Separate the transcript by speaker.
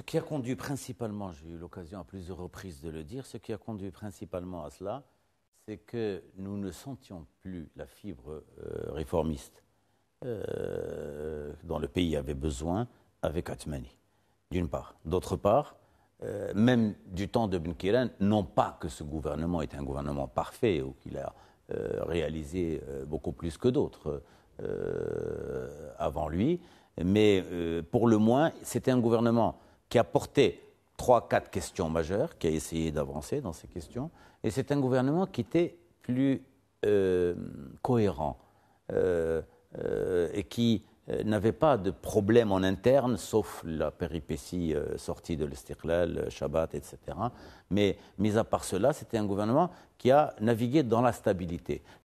Speaker 1: Ce qui a conduit principalement, j'ai eu l'occasion à plusieurs reprises de le dire, ce qui a conduit principalement à cela, c'est que nous ne sentions plus la fibre euh, réformiste euh, dont le pays avait besoin avec Atmani, d'une part. D'autre part, euh, même du temps de Ben Kiran, non pas que ce gouvernement est un gouvernement parfait ou qu'il a réalisé beaucoup plus que d'autres avant lui, mais pour le moins, c'était un gouvernement qui a porté trois, quatre questions majeures, qui a essayé d'avancer dans ces questions, et c'est un gouvernement qui était plus euh, cohérent euh, euh, et qui n'avait pas de problème en interne, sauf la péripétie sortie de l'Istiklal, Shabbat, etc. Mais mis à part cela, c'était un gouvernement qui a navigué dans la stabilité.